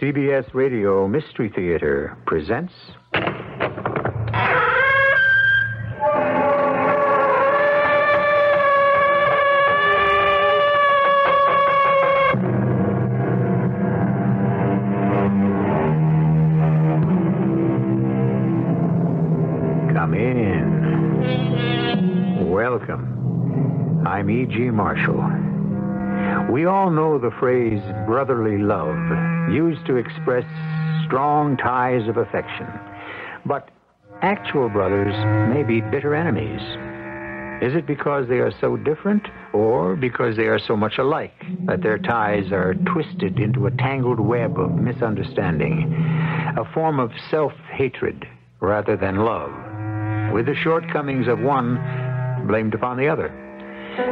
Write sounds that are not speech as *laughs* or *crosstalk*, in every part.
CBS Radio Mystery Theater presents. We all know the phrase brotherly love, used to express strong ties of affection. But actual brothers may be bitter enemies. Is it because they are so different, or because they are so much alike that their ties are twisted into a tangled web of misunderstanding, a form of self hatred rather than love, with the shortcomings of one blamed upon the other?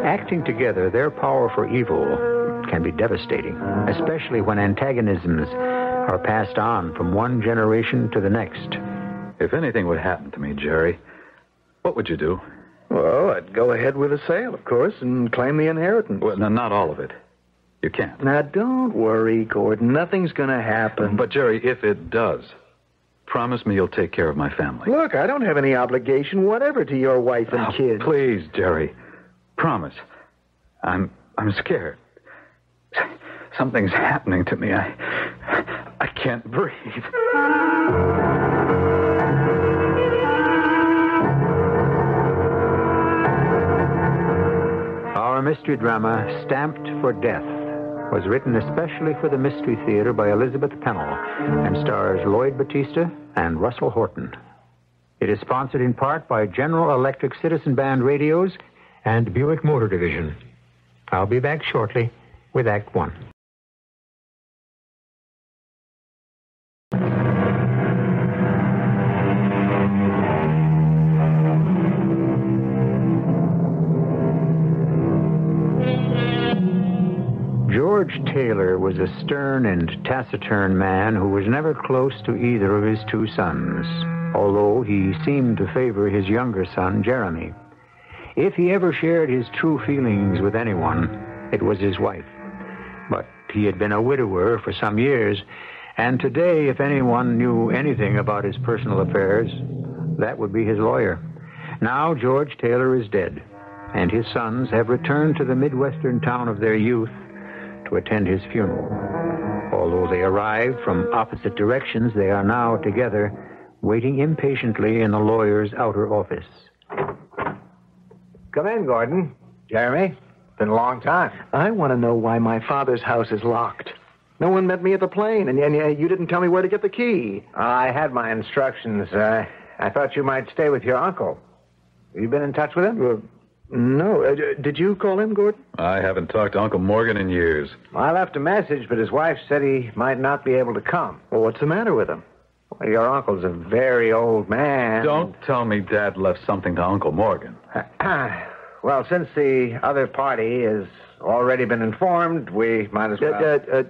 Acting together, their power for evil can be devastating, especially when antagonisms are passed on from one generation to the next. If anything would happen to me, Jerry, what would you do? Well, I'd go ahead with the sale, of course, and claim the inheritance. Well, no, not all of it. You can't. Now, don't worry, Gordon. Nothing's going to happen. But, Jerry, if it does, promise me you'll take care of my family. Look, I don't have any obligation whatever to your wife and Oh, kids. Please, Jerry. Promise. I'm I'm scared. Something's happening to me. I I can't breathe. Our mystery drama, Stamped for Death, was written especially for the Mystery Theater by Elizabeth Pennell and stars Lloyd Battista and Russell Horton. It is sponsored in part by General Electric Citizen Band Radios and Buick Motor Division. I'll be back shortly with Act One. Was a stern and taciturn man who was never close to either of his two sons, although he seemed to favor his younger son, Jeremy. If he ever shared his true feelings with anyone, it was his wife. But he had been a widower for some years, and today, if anyone knew anything about his personal affairs, that would be his lawyer. Now, George Taylor is dead, and his sons have returned to the Midwestern town of their youth to attend his funeral. Although they arrived from opposite directions, they are now together, waiting impatiently in the lawyer's outer office. Come in, Gordon. Jeremy. Been a long time. I want to know why my father's house is locked. No one met me at the plane, and, and uh, you didn't tell me where to get the key. I had my instructions. Uh, I thought you might stay with your uncle. Have you been in touch with him? No. Uh, did you call him, Gordon? I haven't talked to Uncle Morgan in years. I left a message, but his wife said he might not be able to come. Well, what's the matter with him? Well, your uncle's a very old man. Don't tell me Dad left something to Uncle Morgan. *clears throat* well, since the other party has already been informed, we might as well. uh, uh,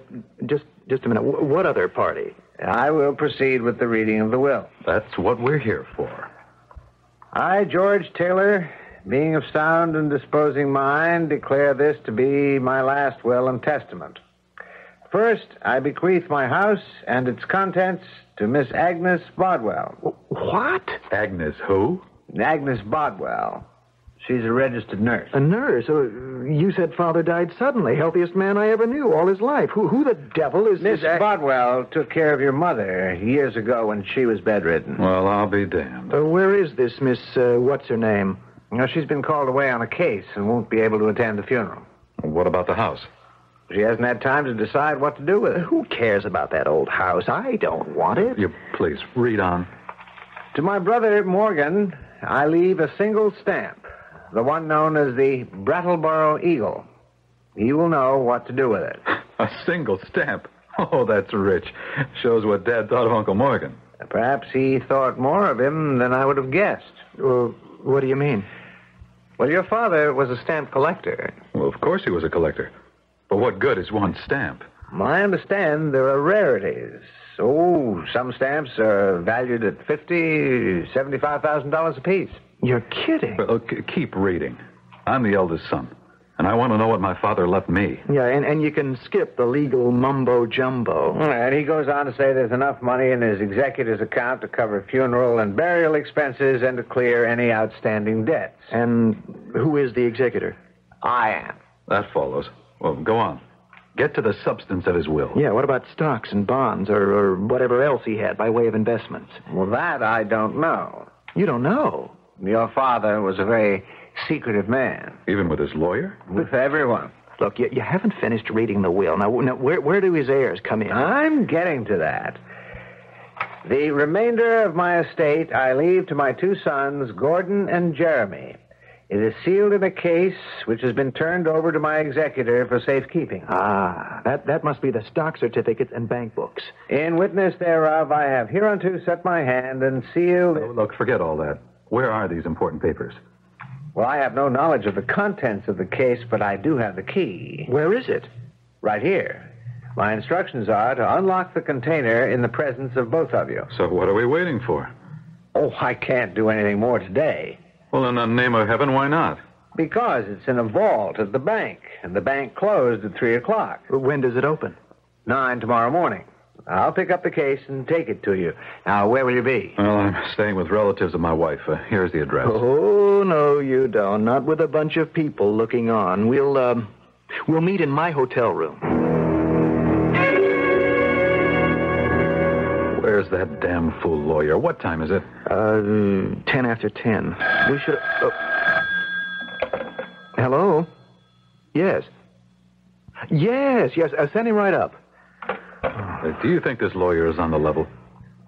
just, just a minute. Wh- what other party? I will proceed with the reading of the will. That's what we're here for. I, George Taylor, being of sound and disposing mind, declare this to be my last will and testament. First, I bequeath my house and its contents to Miss Agnes Bodwell. What? Agnes who? Agnes Bodwell. She's a registered nurse. A nurse? Uh, you said father died suddenly. Healthiest man I ever knew all his life. Who, who the devil is Miss this? Ag- Bodwell took care of your mother years ago when she was bedridden. Well, I'll be damned. Uh, where is this Miss, uh, what's her name? Now, she's been called away on a case and won't be able to attend the funeral. What about the house? She hasn't had time to decide what to do with it. Who cares about that old house? I don't want it. You please read on. To my brother Morgan, I leave a single stamp, the one known as the Brattleboro Eagle. He will know what to do with it. *laughs* A single stamp. Oh, that's rich. Shows what Dad thought of Uncle Morgan. Perhaps he thought more of him than I would have guessed. Well, what do you mean? Well, your father was a stamp collector. Well, of course he was a collector. But what good is one stamp? I understand there are rarities. Oh, some stamps are valued at fifty, seventy-five thousand dollars apiece. You're kidding. Well, k- keep reading. I'm the eldest son. And I want to know what my father left me. Yeah, and, and you can skip the legal mumbo jumbo. And he goes on to say there's enough money in his executor's account to cover funeral and burial expenses and to clear any outstanding debts. And who is the executor? I am. That follows. Well, go on. Get to the substance of his will. Yeah, what about stocks and bonds or, or whatever else he had by way of investments? Well, that I don't know. You don't know. Your father was a very secretive man. Even with his lawyer? With everyone. Look, you, you haven't finished reading the will. Now, now where, where do his heirs come in? I'm getting to that. The remainder of my estate I leave to my two sons, Gordon and Jeremy. It is sealed in a case which has been turned over to my executor for safekeeping. Ah, that, that must be the stock certificates and bank books. In witness thereof, I have hereunto set my hand and sealed. Oh, look, forget all that. Where are these important papers? Well, I have no knowledge of the contents of the case, but I do have the key. Where is it? Right here. My instructions are to unlock the container in the presence of both of you. So what are we waiting for? Oh, I can't do anything more today. Well, in the name of heaven, why not? Because it's in a vault at the bank, and the bank closed at 3 o'clock. When does it open? Nine tomorrow morning. I'll pick up the case and take it to you. Now, where will you be? Well, I'm staying with relatives of my wife. Uh, here's the address. Oh, no, you don't. Not with a bunch of people looking on. We'll, um, we'll meet in my hotel room. Where's that damn fool lawyer? What time is it? Uh, ten after ten. We should. Oh. Hello? Yes. Yes, yes. Uh, send him right up. Uh, do you think this lawyer is on the level?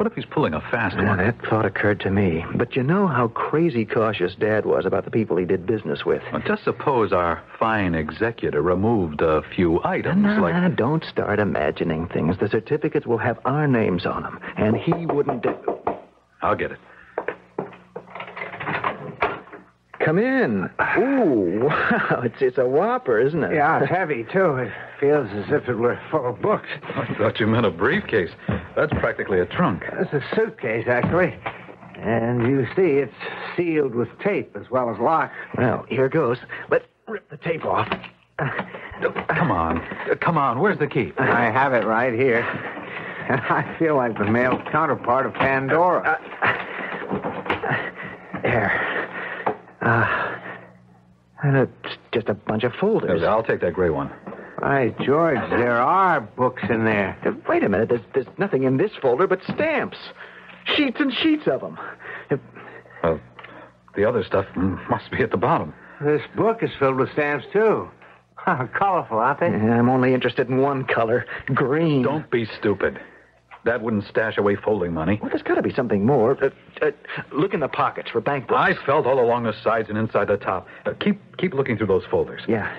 What if he's pulling a fast Yeah, one? that thought occurred to me. But you know how crazy cautious Dad was about the people he did business with. Well, just suppose our fine executor removed a few items, No, like. no, don't start imagining things. The certificates will have our names on them, and he wouldn't. Do... I'll get it. Come in. Ooh, wow! It's it's a whopper, isn't it? Yeah, it's heavy, too. It feels as if it were full of books. I thought you meant a briefcase. That's practically a trunk. It's a suitcase, actually. And you see, it's sealed with tape as well as locked. Well, here goes. Let's rip the tape off. Come on. Uh, Come on. Where's the key? I have it right here. And *laughs* I feel like the male counterpart of Pandora. There. Uh, and it's just a bunch of folders. I'll take that gray one. Why, George, there are books in there. Uh, Wait a minute. There's, there's nothing in this folder but stamps. Sheets and sheets of them. Well, the other stuff must be at the bottom. This book is filled with stamps, too. How *laughs* colorful, aren't they? I'm only interested in one color green. Don't be stupid. That wouldn't stash away folding money. Well, there's got to be something more. Uh, uh, look in the pockets for bank books. I felt all along the sides and inside the top. Uh, keep keep looking through those folders. Yeah.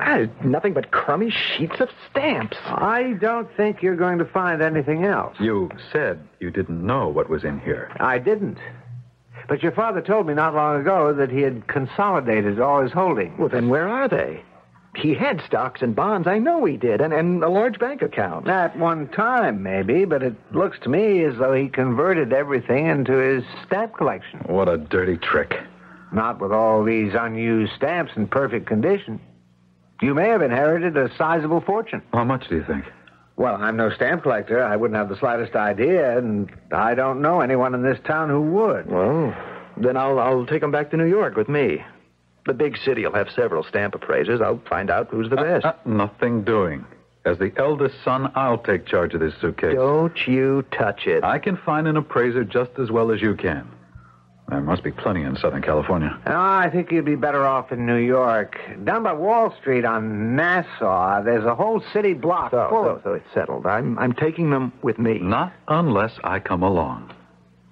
Ah, nothing but crummy sheets of stamps. I don't think you're going to find anything else. You said you didn't know what was in here. I didn't. But your father told me not long ago that he had consolidated all his holdings. Well, then where are they? He had stocks and bonds. I know he did, and, and a large bank account. At one time, maybe, but it looks to me as though he converted everything into his stamp collection. What a dirty trick. Not with all these unused stamps in perfect condition. You may have inherited a sizable fortune. How much do you think? Well, I'm no stamp collector. I wouldn't have the slightest idea, and I don't know anyone in this town who would. Well, then I'll, I'll take them back to New York with me. The big city will have several stamp appraisers. I'll find out who's the best. Uh, nothing doing. As the eldest son, I'll take charge of this suitcase. Don't you touch it. I can find an appraiser just as well as you can. There must be plenty in Southern California. No, I think you'd be better off in New York. Down by Wall Street on Nassau, there's a whole city block So, full so, of... so it's settled. I'm, I'm taking them with me. Not unless I come along.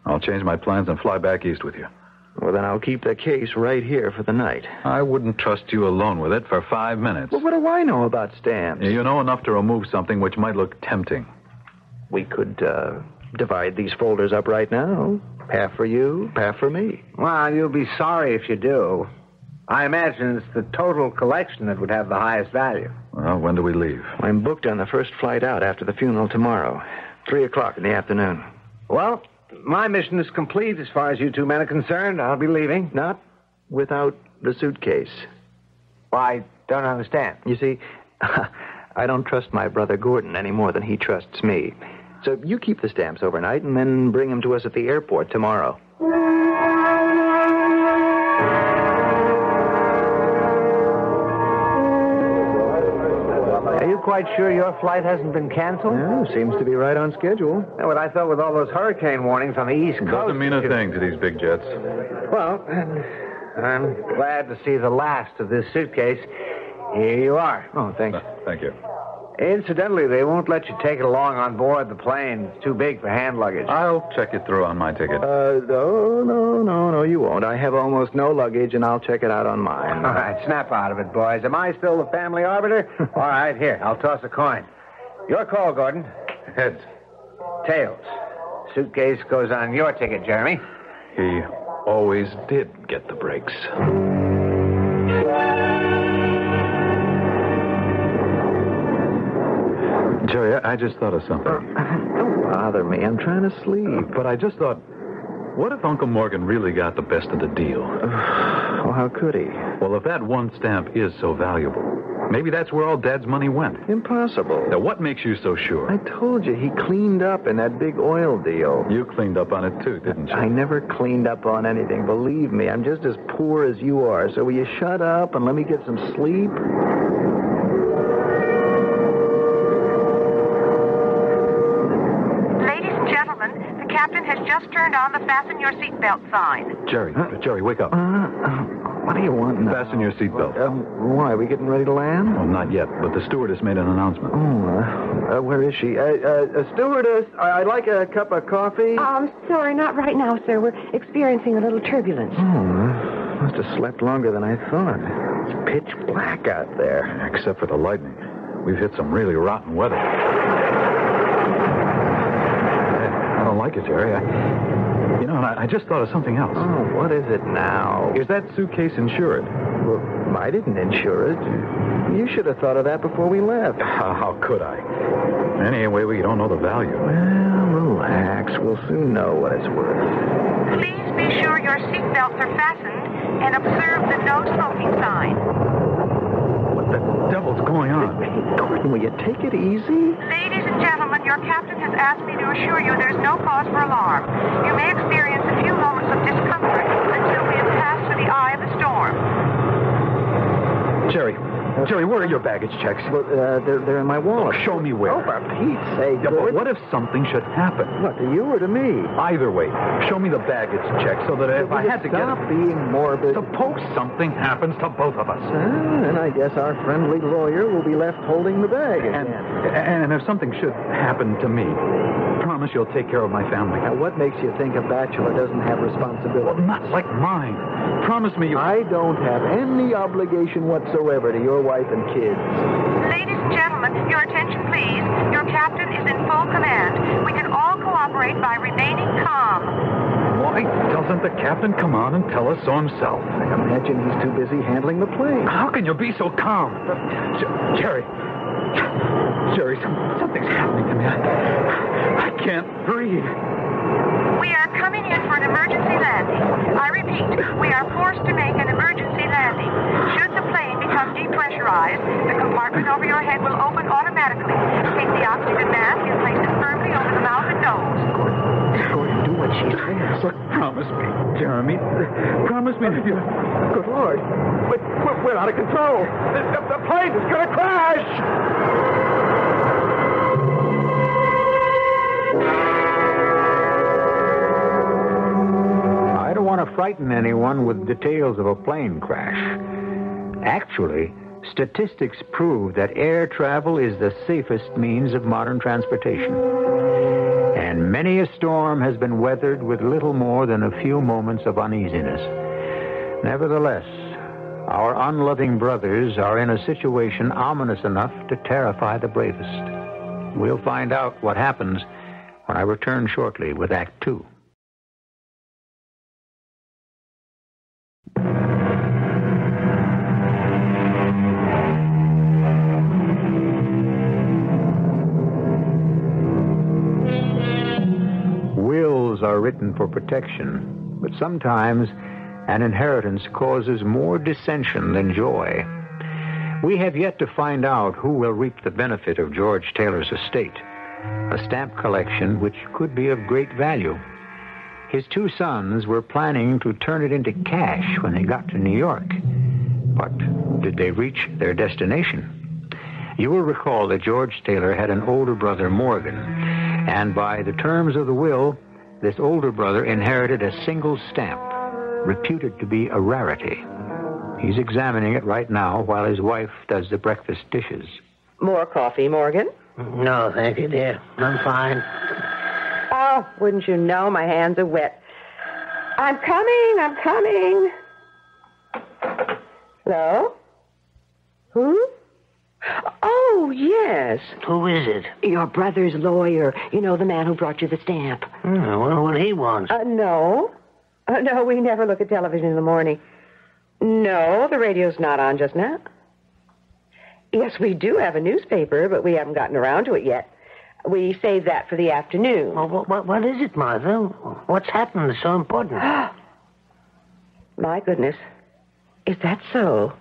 I'll change my plans and fly back east with you. Well, then I'll keep the case right here for the night. I wouldn't trust you alone with it for five minutes. Well, what do I know about stamps? You know enough to remove something which might look tempting. We could uh, divide these folders up right now. Half for you, half for me. Well, you'll be sorry if you do. I imagine it's the total collection that would have the highest value. Well, when do we leave? I'm booked on the first flight out after the funeral tomorrow. Three o'clock in the afternoon. Well, my mission is complete as far as you two men are concerned. I'll be leaving. Not without the suitcase. I don't understand. You see, *laughs* I don't trust my brother Gordon any more than he trusts me. So you keep the stamps overnight and then bring them to us at the airport tomorrow. Quite sure your flight hasn't been canceled? Yeah, seems to be right on schedule. Yeah, what I thought with all those hurricane warnings on the East Coast. Doesn't mean a thing to these big jets. Well, I'm glad to see the last of this suitcase. Here you are. Oh, thanks. Uh, Thank you. Incidentally, they won't let you take it along on board the plane. It's too big for hand luggage. I'll check it through on my ticket. Uh, no, no, no, no, you won't. I have almost no luggage, and I'll check it out on mine. All right, snap out of it, boys. Am I still the family arbiter? *laughs* All right, here, I'll toss a coin. Your call, Gordon. Heads. Tails. Suitcase goes on your ticket, Jeremy. He always did get the breaks. Jerry, I I just thought of something. Don't bother me. I'm trying to sleep. But I just thought, what if Uncle Morgan really got the best of the deal? *sighs* Well, how could he? Well, if that one stamp is so valuable, maybe that's where all Dad's money went. Impossible. Now, what makes you so sure? I told you he cleaned up in that big oil deal. You cleaned up on it too, didn't you? I never cleaned up on anything. Believe me, I'm just as poor as you are. So will you shut up and let me get some sleep? Turned on the fasten your seatbelt sign. Jerry, Jerry, wake up. Uh, uh, what do you want now? Fasten your seatbelt. Um, why? Are we getting ready to land? Well, not yet, but the stewardess made an announcement. Oh, uh, uh, where is she? Uh, uh, uh, stewardess, I- I'd like a cup of coffee. Um, sorry, not right now, sir. We're experiencing a little turbulence. Oh, uh, must have slept longer than I thought. It's pitch black out there. Except for the lightning. We've hit some really rotten weather. I don't like it, Jerry. I, you know, I, I just thought of something else. Oh, what is it now? Is that suitcase insured? Well, I didn't insure it. You should have thought of that before we left. How, *laughs* how could I? Anyway, we don't know the value. Well, relax. We'll soon know what it's worth. Please be sure your seatbelts are fastened and observe the no smoking sign. What the devil's going on? Hey, Gordon, will you take it easy? Ladies and gentlemen, your captain has asked me to assure you there's no cause for alarm. You may experience a few moments of discomfort until we have passed through the eye of the storm. Jerry, Jerry, where are your baggage checks? Well, uh, they're, they're in my wallet. Show me where. Oh, for Pete's sake, Yeah, but what if something should happen? What, to you or to me? Either way, show me the baggage check so that if I had to get Stop being morbid. suppose something happens to both of us. Ah, then I guess our friendly lawyer will be left holding the bag And, again. and if something should happen to me, promise you'll take care of my family. Now, what makes you think a bachelor doesn't have Well, responsibility? not like mine. Promise me you. I don't have any obligation whatsoever to your wife and kids. Ladies and gentlemen, your attention please. Your captain is in full command. We can all cooperate by remaining calm. Why doesn't the captain come on and tell us so himself? I imagine he's too busy handling the plane. How can you be so calm? J- Jerry. Jerry, something's happening to me. I, I can't breathe. We are coming in for an emergency landing. I repeat, we are forced to make an emergency landing. Should the plane become depressurized, the compartment over your head will open automatically. Take the oxygen mask and place it firmly over the mouth and nose. Gordon, do what she says. Look, promise me, Jeremy. Promise me that you. Good Lord. But we're, we're out of control. The, the, the plane is going to crash. Frighten anyone with details of a plane crash. Actually, statistics prove that air travel is the safest means of modern transportation. And many a storm has been weathered with little more than a few moments of uneasiness. Nevertheless, our unloving brothers are in a situation ominous enough to terrify the bravest. We'll find out what happens when I return shortly with Act Two. Wills are written for protection, but sometimes an inheritance causes more dissension than joy. We have yet to find out who will reap the benefit of George Taylor's estate, a stamp collection which could be of great value. His two sons were planning to turn it into cash when they got to New York. But did they reach their destination? You will recall that George Taylor had an older brother, Morgan, and by the terms of the will, this older brother inherited a single stamp, reputed to be a rarity. He's examining it right now while his wife does the breakfast dishes. More coffee, Morgan? No, thank you, dear. I'm fine. Oh, wouldn't you know my hands are wet. I'm coming, I'm coming. Hello? Who? Oh, yes. Who is it? Your brother's lawyer. You know, the man who brought you the stamp. Hmm, I wonder what he wants. Uh, no. Uh, no, we never look at television in the morning. No, the radio's not on just now. Yes, we do have a newspaper, but we haven't gotten around to it yet. We save that for the afternoon. Well, what, what, what is it, Martha? What's happened that's so important? *gasps* My goodness. Is that so?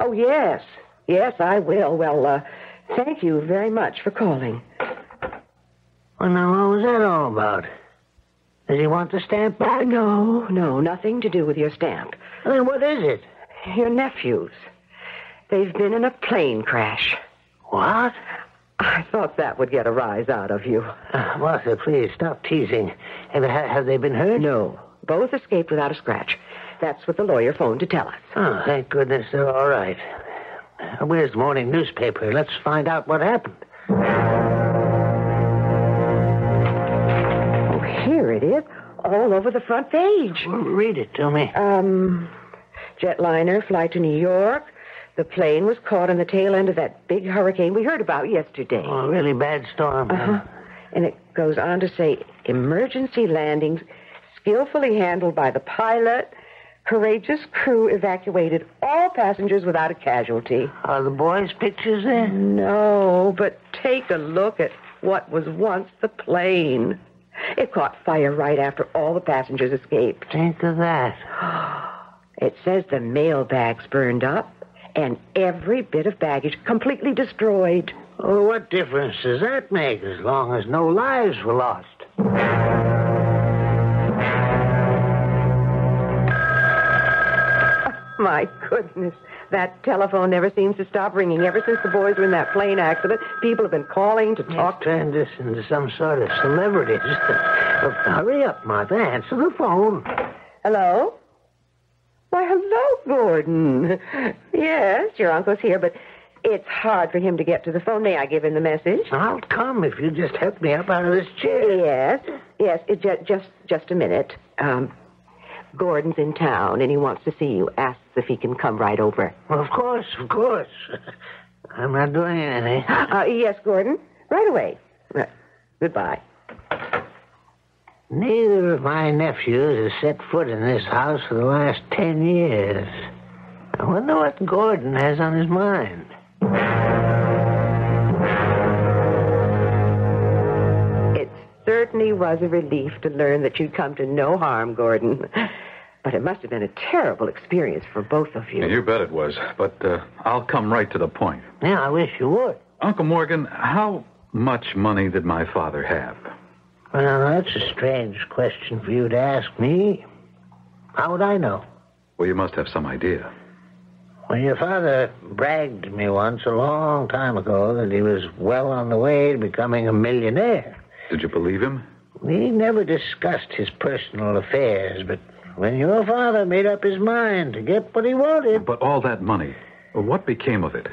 Oh, yes. Yes, I will. Well, uh, thank you very much for calling. well, now, what was that all about? Does he want the stamp back? No, no, nothing to do with your stamp. Then what is it? Your nephews. They've been in a plane crash. What? I thought that would get a rise out of you. Uh, Martha, please stop teasing. Have, have they been hurt? No, both escaped without a scratch. That's what the lawyer phoned to tell us. Oh, thank goodness they're all right. Where's the morning newspaper? Let's find out what happened. Oh, here it is, all over the front page. Well, read it to me. Um, jetliner, flight to New York. The plane was caught in the tail end of that big hurricane we heard about yesterday. Oh, a really bad storm. Uh-huh. And it goes on to say emergency landings skillfully handled by the pilot. Courageous crew evacuated all passengers without a casualty. Are the boys' pictures there? No, but take a look at what was once the plane. It caught fire right after all the passengers escaped. Think of that. *gasps* It says the mail bags burned up and every bit of baggage completely destroyed. Well, what difference does that make as long as no lives were lost? My goodness, that telephone never seems to stop ringing. Ever since the boys were in that plane accident, people have been calling to Talk turned this into some sort of celebrity. *laughs* Well, hurry up, Martha. Answer the phone. Hello? Why, hello, Gordon. Yes, your uncle's here, but it's hard for him to get to the phone. May I give him the message? I'll come if you just help me up out of this chair. Yes, yes. It ju- just just a minute. Um, Gordon's in town and he wants to see you. Asks if he can come right over. Well, of course, of course. I'm not doing anything. *laughs* Uh, yes, Gordon. Right away. Uh, goodbye. Neither of my nephews has set foot in this house for the last ten years. I wonder what Gordon has on his mind. Certainly was a relief to learn that you'd come to no harm, Gordon. But it must have been a terrible experience for both of you. You bet it was. But uh, I'll come right to the point. Yeah, I wish you would. Uncle Morgan, how much money did my father have? Well, that's a strange question for you to ask me. How would I know? Well, you must have some idea. Well, your father bragged to me once a long time ago that he was well on the way to becoming a millionaire. Did you believe him? We never discussed his personal affairs, but when your father made up his mind to get what he wanted, But all that money, what became of it?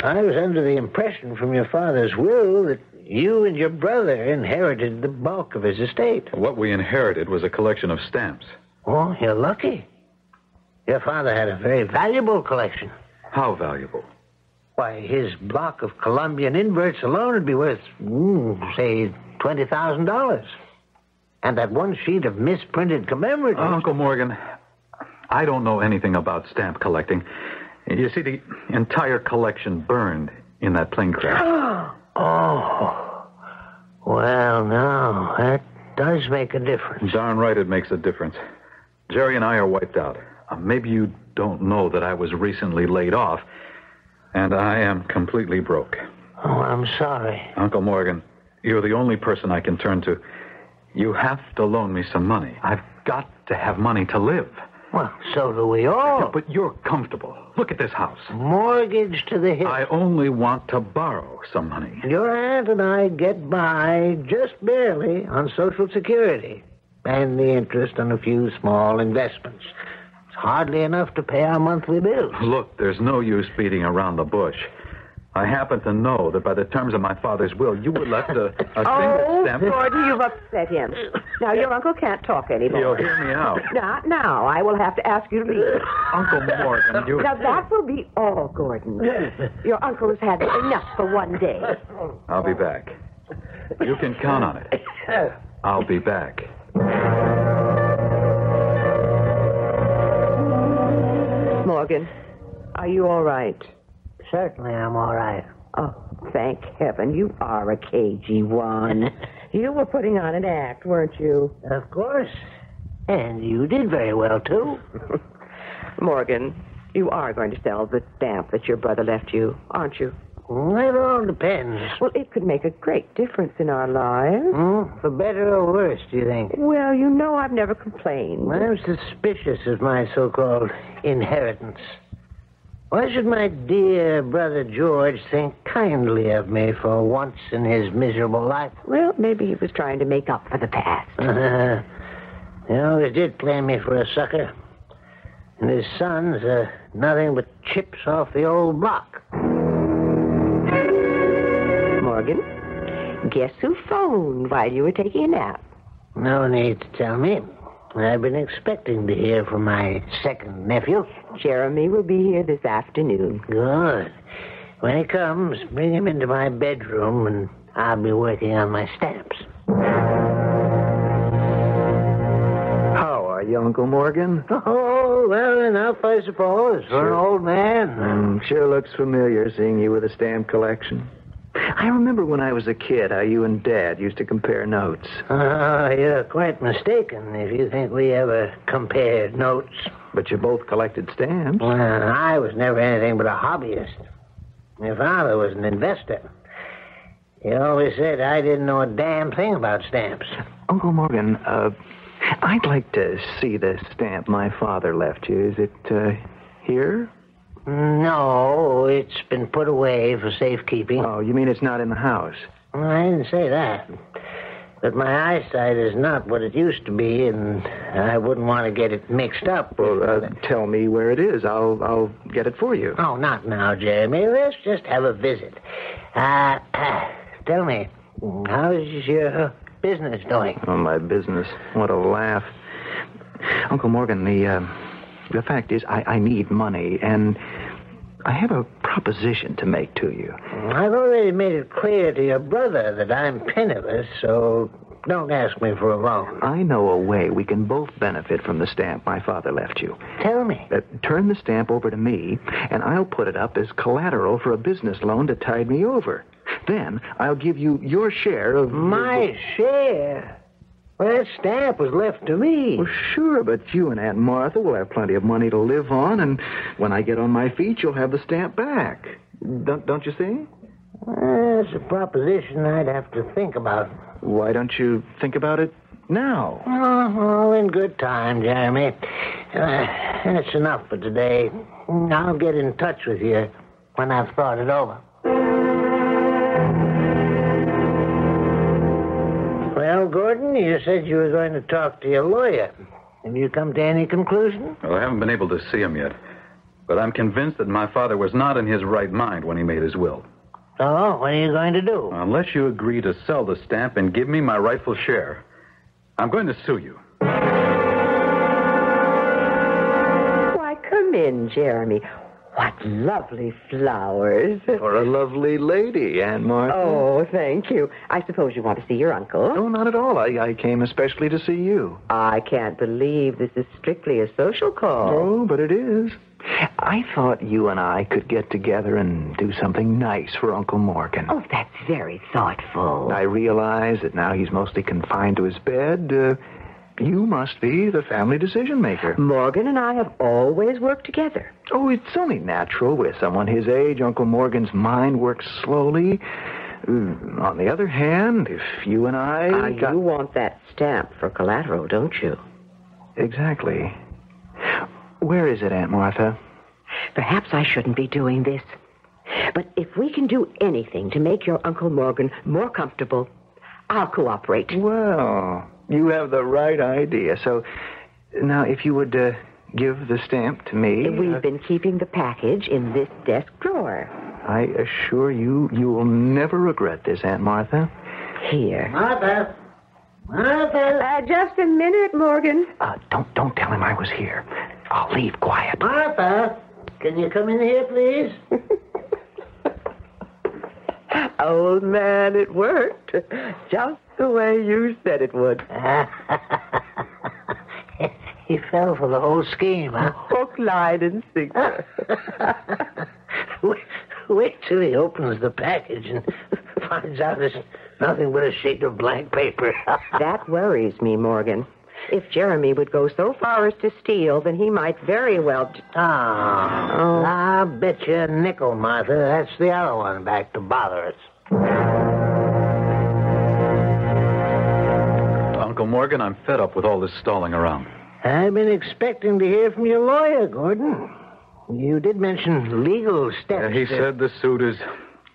I was under the impression from your father's will that you and your brother inherited the bulk of his estate. What we inherited was a collection of stamps. Oh, you're lucky. Your father had a very valuable collection. How valuable? Why, his block of Colombian inverts alone would be worth, mm, say, $20,000. And that one sheet of misprinted commemoratives. Uncle Morgan, I don't know anything about stamp collecting. You see, the entire collection burned in that plane crash. *gasps* Oh. Well, now, that does make a difference. Darn right it makes a difference. Jerry and I are wiped out. Uh, maybe you don't know that I was recently laid off. And I am completely broke. Oh, I'm sorry. Uncle Morgan, you're the only person I can turn to. You have to loan me some money. I've got to have money to live. Well, so do we all. Yeah, but you're comfortable. Look at this house. Mortgage to the hilt. I only want to borrow some money. Your aunt and I get by just barely on Social Security and the interest on a few small investments. It's hardly enough to pay our monthly bills. Look, there's no use beating around the bush. I happen to know that by the terms of my father's will, you were left a, a *laughs* single Oh. Gordon, you've upset him. Now, your uncle can't talk anymore. You'll hear me out. *laughs* Not now. I will have to ask you to leave. Uncle Morgan, you. Now, that will be all, Gordon. Your uncle has had enough for one day. I'll be back. You can count on it. I'll be back. Morgan, are you all right? Certainly, I'm all right. Oh, thank heaven. You are a cagey one. *laughs* you were putting on an act, weren't you? Of course. And you did very well, too. *laughs* Morgan, you are going to sell the stamp that your brother left you, aren't you? It all depends. Well, it could make a great difference in our lives. Hmm? For better or worse, do you think? Well, you know I've never complained. I'm suspicious of my so-called inheritance. Why should my dear brother George think kindly of me for once in his miserable life? Well, maybe he was trying to make up for the past. Uh, *laughs* he always did play me for a sucker. And his sons are nothing but chips off the old block. Morgan, guess who phoned while you were taking a nap? No need to tell me. I've been expecting to hear from my second nephew. Jeremy will be here this afternoon. Good. When he comes, bring him into my bedroom and I'll be working on my stamps. How are you, Uncle Morgan? Oh, well enough, I suppose, for an old man. Mm, sure looks familiar seeing you with a stamp collection. I remember when I was a kid how you and Dad used to compare notes. Oh, *laughs* you're quite mistaken if you think we ever compared notes. But you both collected stamps. Well, I was never anything but a hobbyist. My father was an investor. He always said I didn't know a damn thing about stamps. *laughs* Uncle Morgan, uh, I'd like to see the stamp my father left you. Is it uh, here? No, it's been put away for safekeeping. Oh, you mean it's not in the house? I didn't say that. But my eyesight is not what it used to be, and I wouldn't want to get it mixed up. Well, uh, tell me where it is. I'll I'll get it for you. Oh, not now, Jeremy. Let's just have a visit. Uh, *clears throat* tell me, how's your business doing? Oh, my business. What a laugh. Uncle Morgan, the uh, the fact is, I, I need money, and I have a proposition to make to you. I've already made it clear to your brother that I'm penniless, so don't ask me for a loan. I know a way we can both benefit from the stamp my father left you. Tell me. Uh, turn the stamp over to me, and I'll put it up as collateral for a business loan to tide me over. Then I'll give you your share of My share? Well, that stamp was left to me. Well, sure, but you and Aunt Martha will have plenty of money to live on, and when I get on my feet, you'll have the stamp back. Don't, don't you see? That's a proposition I'd have to think about. Why don't you think about it now? Oh, all in good time, Jeremy. Uh, that's enough for today. I'll get in touch with you when I've thought it over. Gordon, you said you were going to talk to your lawyer. Have you come to any conclusion? Well, I haven't been able to see him yet. But I'm convinced that my father was not in his right mind when he made his will. So, what are you going to do? Unless you agree to sell the stamp and give me my rightful share, I'm going to sue you. Why, come in, Jeremy. What lovely flowers. For a lovely lady, Aunt Martha. Oh, thank you. I suppose you want to see your uncle. No, not at all. I, I came especially to see you. I can't believe this is strictly a social call. Oh, but it is. I thought you and I could get together and do something nice for Uncle Morgan. Oh, that's very thoughtful. I realize that now he's mostly confined to his bed. Uh, You must be the family decision maker. Morgan and I have always worked together. Oh, it's only natural with someone his age. Uncle Morgan's mind works slowly. Uh, On the other hand, if you and I. Ah, got- you want that stamp for collateral, don't you? Exactly. Where is it, Aunt Martha? Perhaps I shouldn't be doing this. But if we can do anything to make your Uncle Morgan more comfortable, I'll cooperate. Well, you have the right idea. So, now, if you would uh, give the stamp to me. We've uh, been keeping the package in this desk drawer. I assure you, you will never regret this, Aunt Martha. Here. Martha! Martha! Uh, just a minute, Morgan. Uh, don't don't tell him I was here. I'll leave quiet. Martha! Can you come in here, please? *laughs* Old man, it worked. Just the way you said it would. *laughs* he fell for the whole scheme, huh? Hook, line, and sinker. wait, *laughs* wait till he opens the package and finds out it's nothing but a sheet of blank paper. *laughs* that worries me, Morgan. If Jeremy would go so far as to steal, then he might very well. j- Ah, Oh. I'll bet you a nickel, Martha. That's the other one back to bother us. Uncle Morgan, I'm fed up with all this stalling around. I've been expecting to hear from your lawyer, Gordon. You did mention legal steps. Uh, he that- said the suit is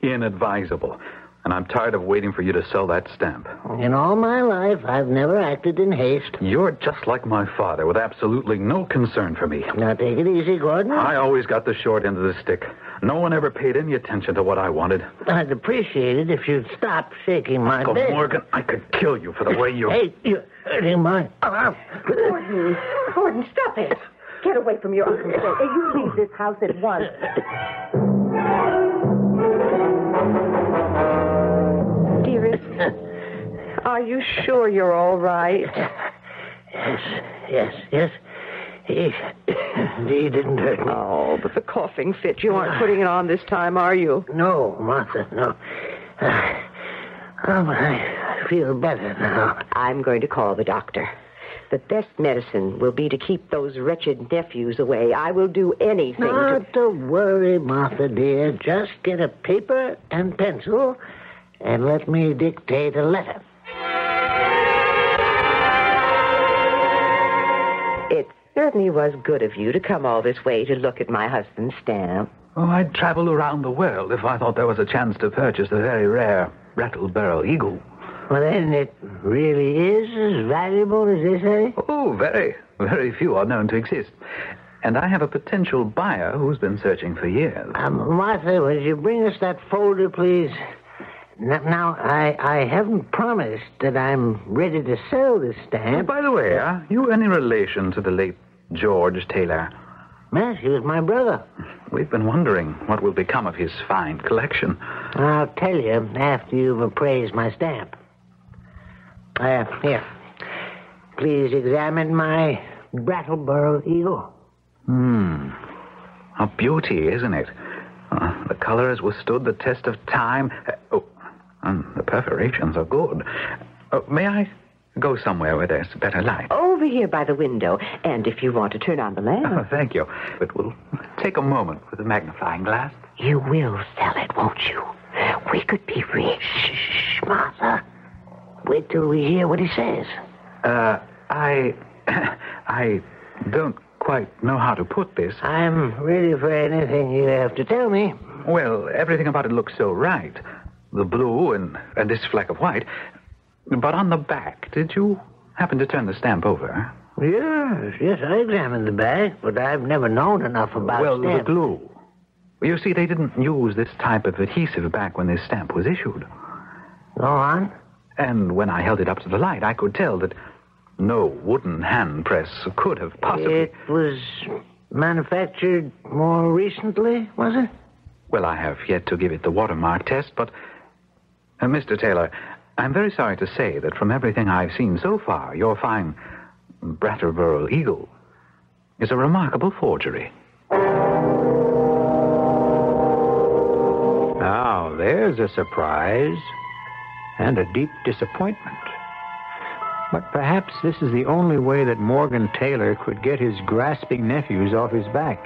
inadvisable, and I'm tired of waiting for you to sell that stamp. In all my life, I've never acted in haste. You're just like my father, with absolutely no concern for me. Now, take it easy, Gordon. I always got the short end of the stick. No one ever paid any attention to what I wanted. I'd appreciate it if you'd stop shaking my Uncle bed. Morgan, I could kill you for the way you. Hey, you're hurting my arm. Gordon, Gordon, stop it. Get away from your uncle's bed. Hey, You leave this house at once. Dearest, are you sure you're all right? Yes, yes, yes. He, *coughs* he didn't hurt me. Oh, but the coughing fit, you aren't *sighs* putting it on this time, are you? No, Martha, no. Uh, *sighs* oh, but I feel better now. I'm going to call the doctor. The best medicine will be to keep those wretched nephews away. I will do anything to... Not to worry, Martha, dear. Just get a paper and pencil and let me dictate a letter. Certainly was good of you to come all this way to look at my husband's stamp. Oh, I'd travel around the world if I thought there was a chance to purchase the very rare Rattle Eagle. Well, then it really is as valuable as they say? Oh, very, very few are known to exist. And I have a potential buyer who's been searching for years. Um, Martha, would you bring us that folder, please? Now, I, I haven't promised that I'm ready to sell this stamp. by the way, are you any relation to the late George Taylor? Yes, he was my brother. We've been wondering what will become of his fine collection. I'll tell you after you've appraised my stamp. Uh, here. Please examine my Brattleboro Eagle. Hmm. A beauty, isn't it? Uh, the color has withstood the test of time. Uh, oh, and the perforations are good. Uh, may I go somewhere where there's better light? Over here by the window. And if you want to turn on the lamp. Oh, thank you. It will take a moment with a magnifying glass. You will sell it, won't you? We could be rich. Shh, Martha. Wait till we hear what he says. Uh, I. *coughs* I don't quite know how to put this. I'm ready for anything you have to tell me. Well, everything about it looks so right. The blue and, and this fleck of white. But on the back, did you happen to turn the stamp over? Yes, yes, I examined the back, but I've never known enough about stamps well, stamps. the glue. You see, they didn't use this type of adhesive back when this stamp was issued. Go on. And when I held it up to the light, I could tell that no wooden hand press could have possibly. It was manufactured more recently, was it? Well, I have yet to give it the watermark test, but. Uh, Mr. Taylor, I'm very sorry to say that from everything I've seen so far, your fine Brattleboro Eagle is a remarkable forgery. Now, there's a surprise and a deep disappointment. But perhaps this is the only way that Morgan Taylor could get his grasping nephews off his back.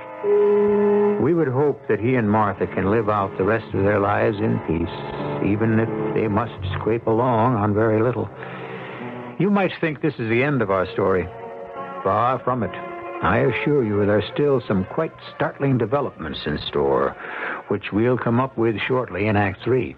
We would hope that he and Martha can live out the rest of their lives in peace, even if they must scrape along on very little. You might think this is the end of our story. Far from it. I assure you there are still some quite startling developments in store, which we'll come up with shortly in Act Three.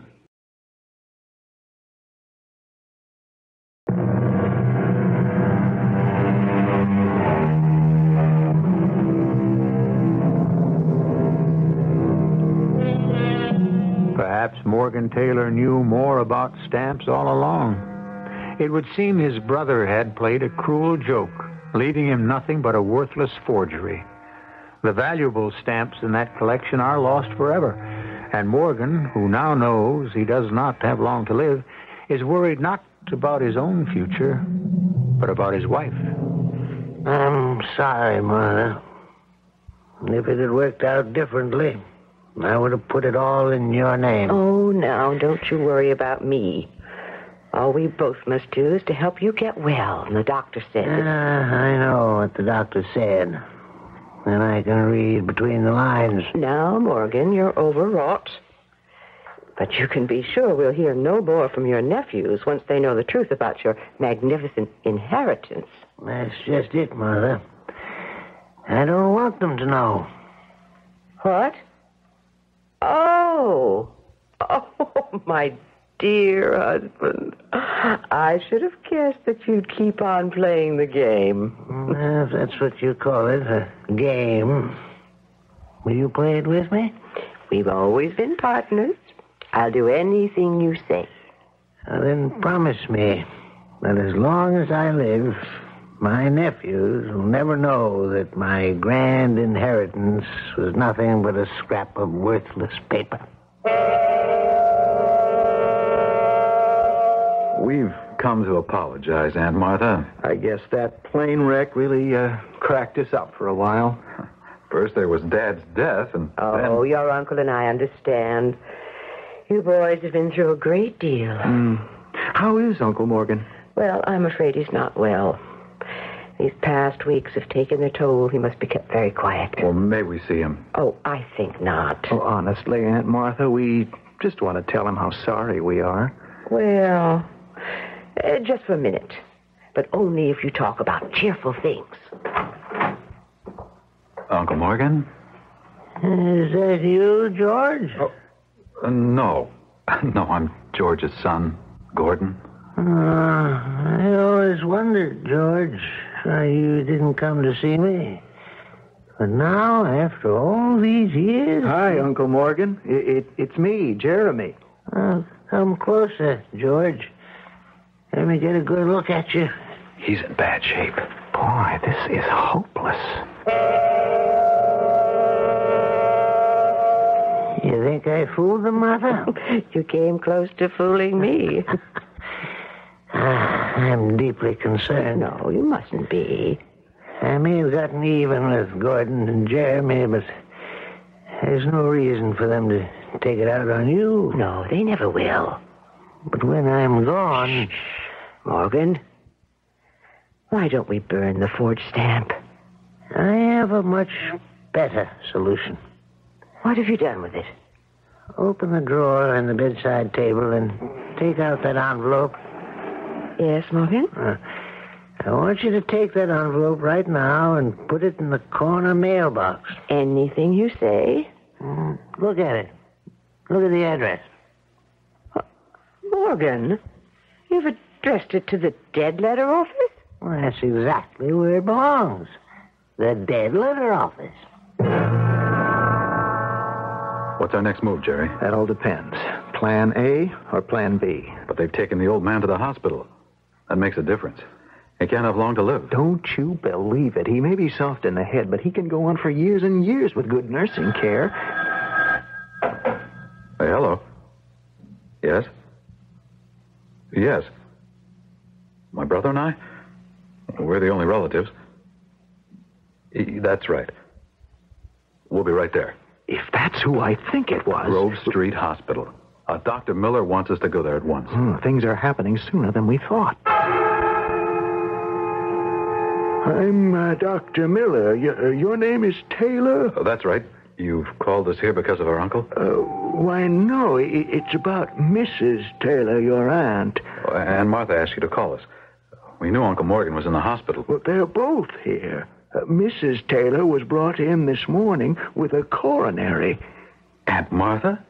Morgan Taylor knew more about stamps all along. It would seem his brother had played a cruel joke, leaving him nothing but a worthless forgery. The valuable stamps in that collection are lost forever, and Morgan, who now knows he does not have long to live, is worried not about his own future, but about his wife. I'm sorry, Mother. If it had worked out differently, I would have put it all in your name. Oh, now, don't you worry about me. All we both must do is to help you get well, and the doctor said. Ah, I know what the doctor said. And I can read between the lines. Now, Morgan, you're overwrought. But you can be sure we'll hear no more from your nephews once they know the truth about your magnificent inheritance. That's just it, Mother. I don't want them to know. What? Oh. Oh, *laughs* my dear husband. I should have guessed that you'd keep on playing the game. Well, if that's what you call it, a game. Will you play it with me? We've always been partners. I'll do anything you say. Now, then promise me that as long as I live, my nephews will never know that my grand inheritance was nothing but a scrap of worthless paper. We've come to apologize, Aunt Martha. I guess that plane wreck really uh, cracked us up for a while. *laughs* First there was Dad's death, and Oh, then... your uncle and I understand. You boys have been through a great deal. How is Uncle Morgan? Well, I'm afraid he's not well. These past weeks have taken their toll. He must be kept very quiet. Well, may we see him? Oh, I think not. Oh, honestly, Aunt Martha, we just want to tell him how sorry we are. Well, uh, just for a minute. But only if you talk about cheerful things. Uncle Morgan? Is that you, George? Uh, no. *laughs* No, I'm George's son, Gordon. Uh, I always wondered, George, why you didn't come to see me. But now, after all these years, Hi, Uncle Morgan. It, it, it's me, Jeremy. uh, come closer, George. Let me get a good look at you. He's in bad shape. Boy, this is hopeless. You think I fooled the mother? *laughs* You came close to fooling me. *laughs* Ah, I'm deeply concerned. no, you mustn't be. I may have gotten even with Gordon and Jeremy, but there's no reason for them to take it out on you. No, they never will. But when I'm gone, Morgan, why don't we burn the forged stamp? I have a much better solution. What have you done with it? Open the drawer in the bedside table and take out that envelope. Yes, Morgan? Uh, I want you to take that envelope right now and put it in the corner mailbox. Anything you say. Mm, Look at it. Look at the address. Morgan, you've addressed it to the dead letter office? Well, that's exactly where it belongs. The dead letter office. What's our next move, Jerry? That all depends. Plan A or Plan B? But they've taken the old man to the hospital. That makes a difference. He can't have long to live. Don't you believe it. He may be soft in the head, but he can go on for years and years with good nursing care. Hey, hello. Yes? Yes. My brother and I? We're the only relatives. That's right. We'll be right there. If that's who I think it was. Grove Street Hospital. Uh, Dr. Miller wants us to go there at once. Hmm, things are happening sooner than we thought. I'm uh, Dr. Miller. Your, uh, your name is Taylor? Oh, that's right. You've called us here because of our uncle? Uh, why, no. It's about Mrs. Taylor, your aunt. Oh, and Martha asked you to call us. We knew Uncle Morgan was in the hospital. Well, they're both here. Uh, Mrs. Taylor was brought in this morning with a coronary. Aunt Martha?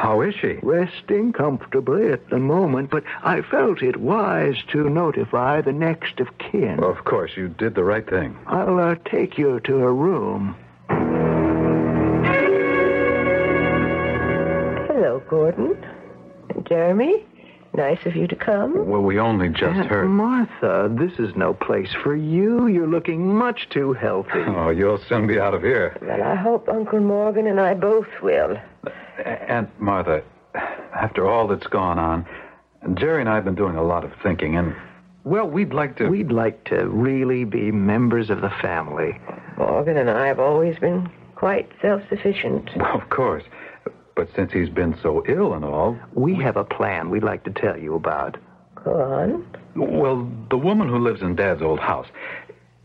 Well, how is she? Resting comfortably at the moment, but I felt it wise to notify the next of kin. Well, of course, you did the right thing. I'll uh, take you to her room. Hello, Gordon. And Jeremy. Nice of you to come. Well, we only just Aunt heard. Martha, this is no place for you. You're looking much too healthy. Oh, you'll soon be out of here. Well, I hope Uncle Morgan and I both will. Uh, Aunt Martha, after all that's gone on, Jerry and I have been doing a lot of thinking, and, well, we'd like to. We'd like to really be members of the family. Morgan and I have always been quite self-sufficient. Well, *laughs* of course. But since he's been so ill and all, We have a plan we'd like to tell you about. Go on. well, the woman who lives in Dad's old house,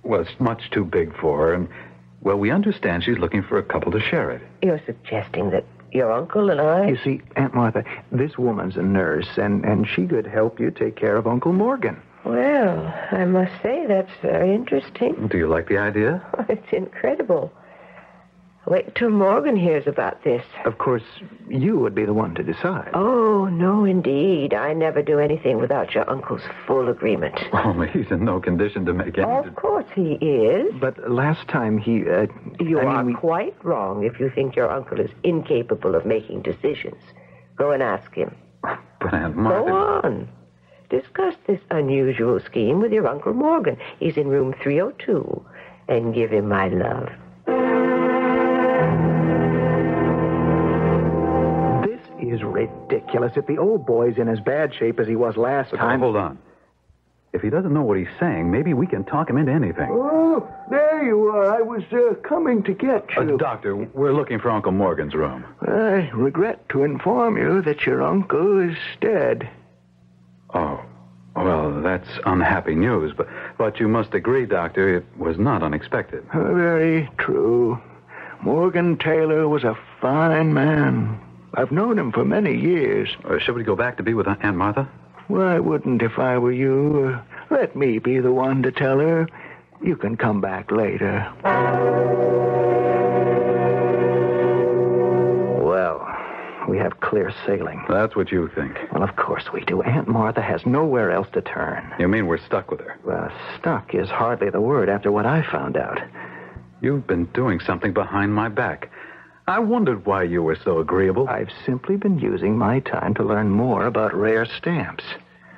well, it's much too big for her, and, well, we understand she's looking for a couple to share it. You're suggesting that your uncle and I... You see, Aunt Martha, this woman's a nurse, and, and she could help you take care of Uncle Morgan. Well, I must say that's very interesting. Do you like the idea? *laughs* It's incredible. Wait till Morgan hears about this. Of course, you would be the one to decide. Oh, no, indeed. I never do anything without your uncle's full agreement. *laughs* Only he's in no condition to make any. Of course he is. But last time he. Uh, You I mean, are we- quite wrong if you think your uncle is incapable of making decisions. Go and ask him. *laughs* But Aunt Go on. Discuss this unusual scheme with your Uncle Morgan. He's in room 302. And give him my love. Is ridiculous. If the old boy's in as bad shape as he was last time. hold on. If he doesn't know what he's saying, maybe we can talk him into anything. Oh, there you are. I was uh, coming to get Uh, you. doctor, we're looking for Uncle Morgan's room. I regret to inform you that your uncle is dead. Oh, well, that's unhappy news, but, but you must agree, Doctor, it was not unexpected. Uh, Very true. Morgan Taylor was a fine man. I've known him for many years. Uh, should we go back to be with Aunt Martha? Well, I wouldn't if I were you. Uh, let me be the one to tell her. You can come back later. Well, we have clear sailing. That's what you think. Well, of course we do. Aunt Martha has nowhere else to turn. You mean we're stuck with her? Well, stuck is hardly the word after what I found out. You've been doing something behind my back. I wondered why you were so agreeable. I've simply been using my time to learn more about rare stamps.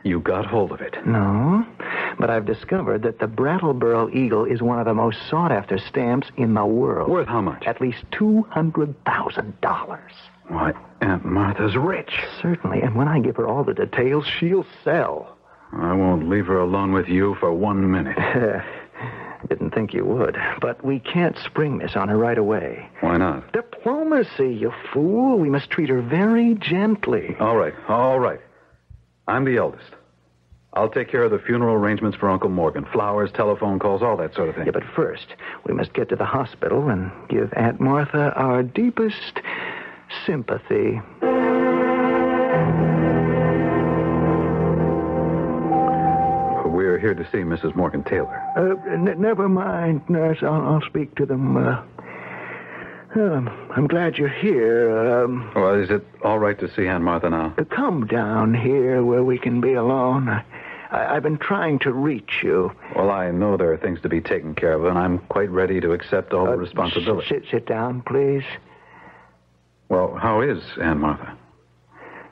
You got hold of it. No, but I've discovered that the Brattleboro Eagle is one of the most sought after stamps in the world. Worth how much? At least $200,000. Why, Aunt Martha's rich. Certainly, and when I give her all the details, she'll sell. I won't leave her alone with you for one minute. *laughs* Didn't think you would. But we can't spring this on her right away. Why not? Diplomacy, you fool. We must treat her very gently. All right, all right. I'm the eldest. I'll take care of the funeral arrangements for Uncle Morgan. Flowers, telephone calls, all that sort of thing. Yeah, but first, we must get to the hospital and give Aunt Martha our deepest sympathy. Here to see Mrs. Morgan Taylor. Uh, n- never mind, nurse. I'll, I'll speak to them. Uh, um, I'm glad you're here. Um, Well, is it all right to see Aunt Martha now? uh, come down here where we can be alone. I, I've been trying to reach you. Well, I know there are things to be taken care of, and I'm quite ready to accept all Uh, the responsibility. Sit, sit down, please. Well, how is Aunt Martha?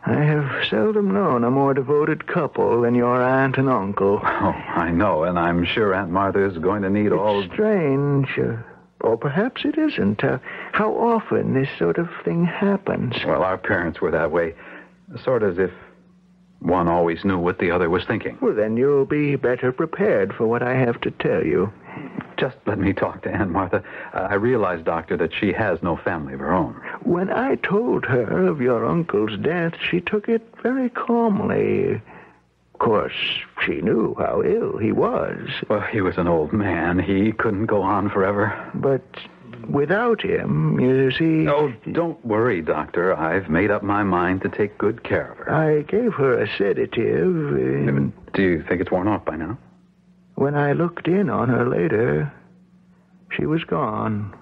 I have seldom known a more devoted couple than your aunt and uncle. Oh, I know, and I'm sure Aunt Martha is going to need all. It's strange, uh, or perhaps it isn't. Uh, how often this sort of thing happens? Well, our parents were that way, sort of as if one always knew what the other was thinking. Well, then you'll be better prepared for what I have to tell you. Just let me talk to Aunt Martha. Uh, I realize, Doctor, that she has no family of her own. When I told her of your uncle's death, she took it very calmly. Of course, she knew how ill he was. Well, he was an old man. He couldn't go on forever. But without him, you see. Oh, don't worry, Doctor. I've made up my mind to take good care of her. I gave her a sedative. And Do you think it's worn off by now? When I looked in on her later, she was gone.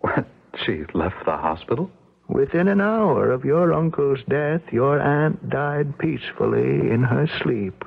What? She left the hospital? Within an hour of your uncle's death, your aunt died peacefully in her sleep.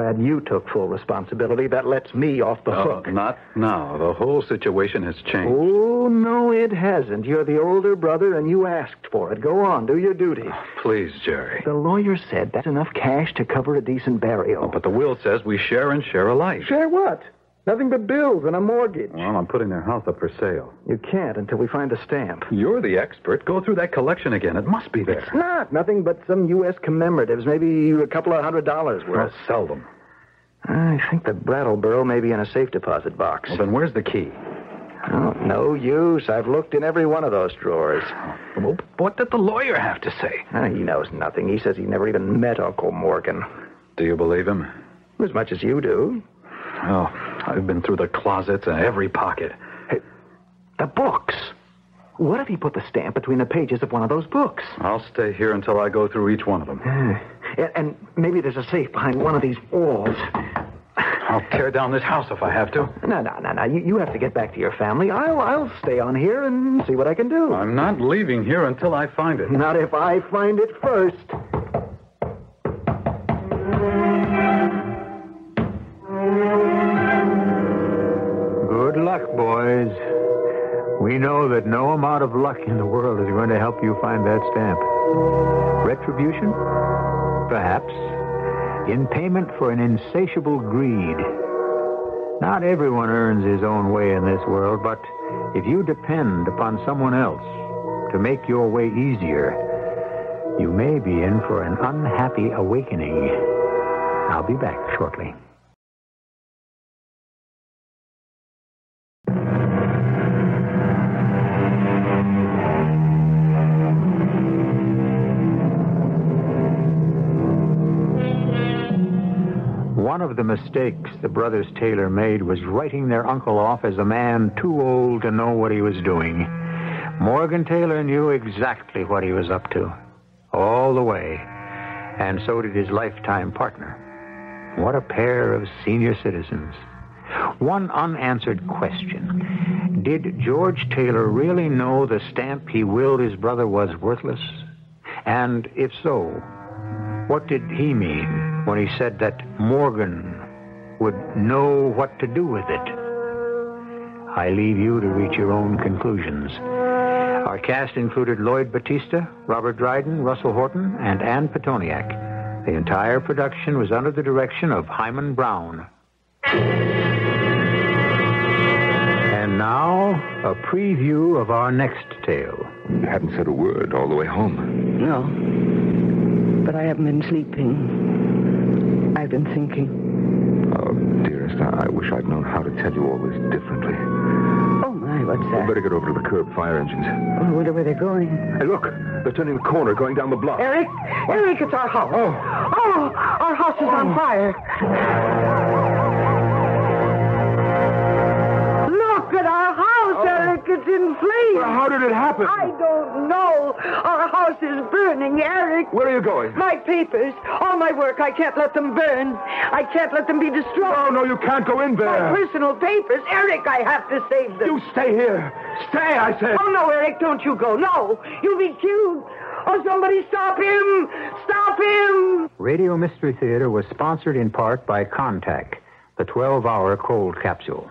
Glad you took full responsibility. That lets me off the Oh, hook. not now. The whole situation has changed. Oh, no, it hasn't. You're the older brother, and you asked for it. Go on, do your duty. Uh, please, Jerry. The lawyer said that's enough cash to cover a decent burial. But the will says we share and share alike. Share what? Nothing but bills and a mortgage. Well, I'm putting their house up for sale. You can't until we find the stamp. You're the expert. Go through that collection again. It must be there. It's not. Nothing but some U.S. commemoratives, maybe a couple of hundred dollars Well, worth. sell them. I think the Brattleboro may be in a safe deposit box. Well, then where's the key? Oh, no use. I've looked in every one of those drawers. Well, what did the lawyer have to say? Ah, he knows nothing. He says he never even met Uncle Morgan. Do you believe him? As much as you do. Oh, I've been through the closets and every pocket. The books. What if he put the stamp between the pages of one of those books? I'll stay here until I go through each one of them. And, and maybe there's a safe behind one of these walls. I'll tear down this house if I have to. No, no, no, no. You, you have to get back to your family. I'll, I'll stay on here and see what I can do. I'm not leaving here until I find it. Not if I find it first. Know that no amount of luck in the world is going to help you find that stamp. Retribution? Perhaps. In payment for an insatiable greed. Not everyone earns his own way in this world, but if you depend upon someone else to make your way easier, you may be in for an unhappy awakening. I'll be back shortly. One of the mistakes the brothers Taylor made was writing their uncle off as a man too old to know what he was doing. Morgan Taylor knew exactly what he was up to, all the way, and so did his lifetime partner. What a pair of senior citizens. One unanswered question Did George Taylor really know the stamp he willed his brother was worthless? And if so, what did he mean when he said that Morgan would know what to do with it? I leave you to reach your own conclusions. Our cast included Lloyd Battista, Robert Dryden, Russell Horton, and Ann Pitoniak. The entire production was under the direction of Himan Brown. And now, a preview of our next tale. You hadn't said a word all the way home. No. But I haven't been sleeping. I've been thinking. Oh, dearest, I, I wish I'd known how to tell you all this differently. Oh, my, what's that? We'd better get over to the curb, fire engines. Oh, I wonder where they're going. Hey, look, they're turning the corner, going down the block. Eric! Eric, it's our house. Oh. Oh, our house is on oh. fire. House, in flames. How did it happen? I don't know. Our house is burning, Eric. Where are you going? My papers, all my work, I can't let them burn. I can't let them be destroyed. Oh, no, you can't go in there. My personal papers, Eric, I have to save them. You stay here. Stay, I said. Oh, no, Eric, don't you go. No, you'll be killed. Oh, somebody stop him! Stop him! Radio Mystery Theater was sponsored in part by Contac, the 12 hour cold capsule.